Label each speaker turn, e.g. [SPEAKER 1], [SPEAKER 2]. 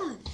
[SPEAKER 1] God!